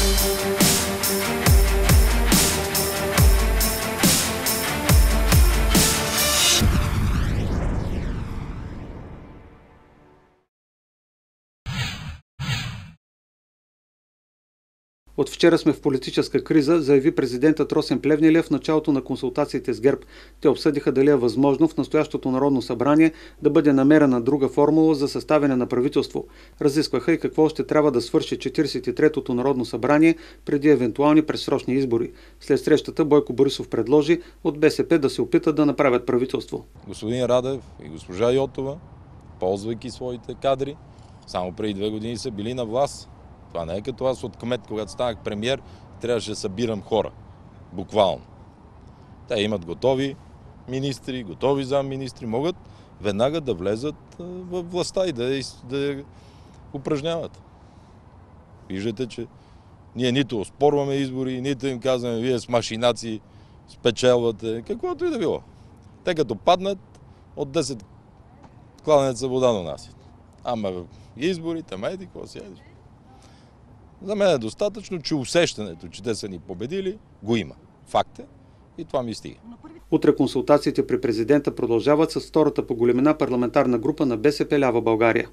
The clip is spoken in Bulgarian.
Thank you. От вчера сме в политическа криза, заяви президентът Росен Плевнелев в началото на консултациите с ГЕРБ. Те обсъдиха дали е възможно в настоящото Народно събрание да бъде намерена друга формула за съставяне на правителство. Разискваха и какво ще трябва да свърши 43-тото Народно събрание преди евентуални предсрочни избори. След срещата Бойко Борисов предложи от БСП да се опитат да направят правителство. Господин Радев и госпожа Йотова, ползвайки своите кадри, само преди две години са били на власт това не е като аз от кмет, когато станах премьер, трябваше да събирам хора. Буквално. Те имат готови министри, готови замминистри, могат веднага да влезат в властта и да, да упражняват. Виждате, че ние нито оспорваме избори, нито им казваме, вие с машинаци спечелвате, каквото и да било. Те като паднат, от 10 кладенеца вода донасят. Ама изборите, мейди, какво си едиш? За мен е достатъчно, че усещането, че те са ни победили, го има. Факт е. И това ми стига. Утре консултациите при президента продължават с втората по големина парламентарна група на БСП Лява България.